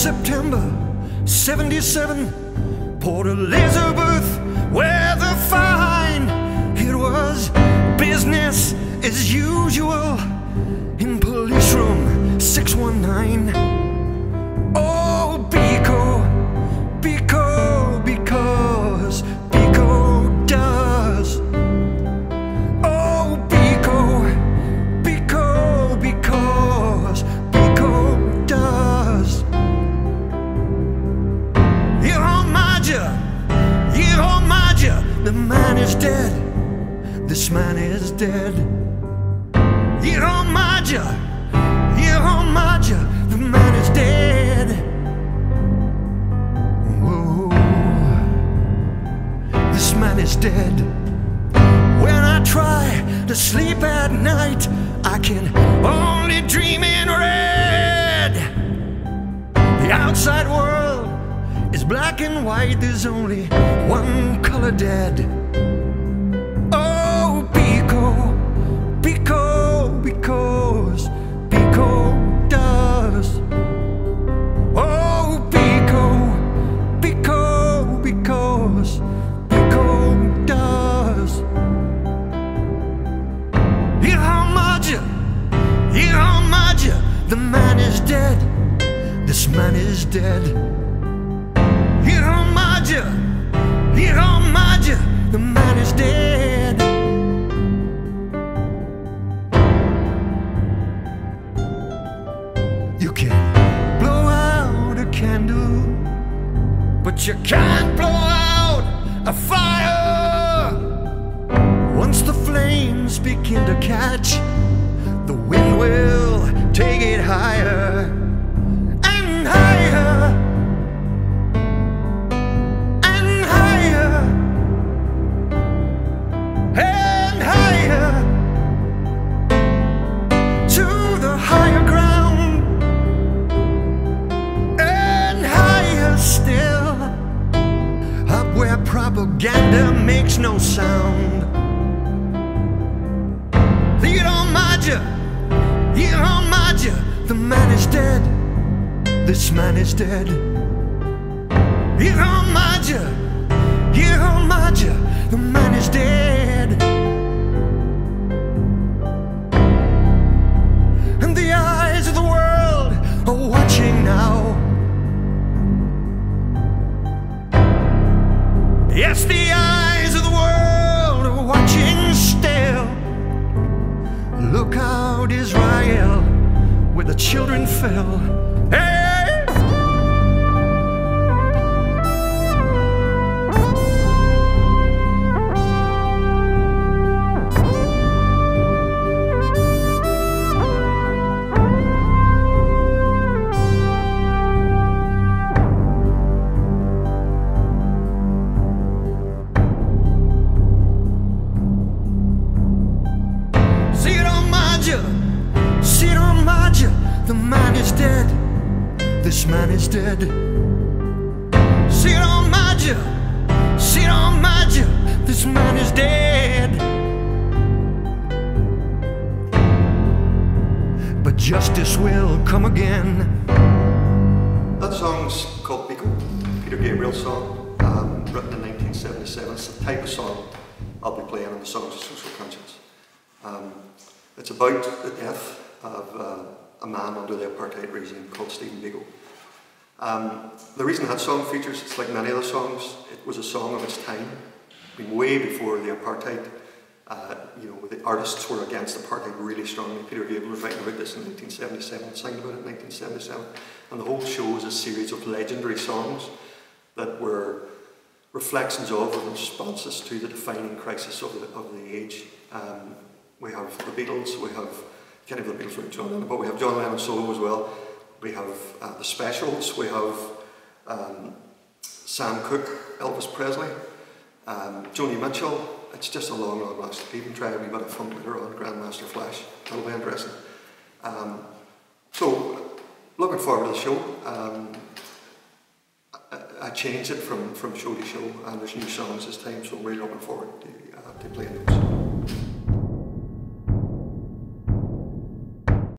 September 77, Port Elizabeth. This man is dead. Yihla Moja, Yehomaja, the man is dead. Whoa, this man is dead. When I try to sleep at night, I can only dream in red. The outside world is black and white, there's only one color dead. Man is dead. Yihla Moja, Yehomaja, the man is dead. You can blow out a candle, but you can't blow out a fire. Once the flames begin to catch, the wind will take it higher Yihla Moja, Yehomaja, the man is dead. This man is dead. Israel, where the children fell. Siromaja, Siromaja, the man is dead. This man is dead. Siromaja, Siromaja, this man is dead. But justice will come again. That song's called Biko, Peter Gabriel's song, um, written in 1977. It's the type of song I'll be playing on the Songs of Social Conscience. Um, it's about the death of uh, a man under the apartheid regime called Stephen Biko. Um, the reason that song features, it's like many of the songs, it was a song of its time. Way before the apartheid, uh, you know, the artists were against apartheid really strongly. Peter Gabriel was writing about this in 1977, sang about it in 1977. And the whole show is a series of legendary songs that were reflections of and responses to the defining crisis of the, of the age. Um, we have the Beatles, we have, can't have the Beatles with John Lennon, but we have John Lennon solo as well. We have uh, the Specials, we have um, Sam Cooke, Elvis Presley, um, Joni Mitchell. It's just a long, long list. Even try a wee bit of funk later on, Grandmaster Flash. That'll be interesting. Um, so, looking forward to the show. Um, I, I changed it from, from show to show, and there's new songs this time, so we're really looking forward to, uh, to playing those.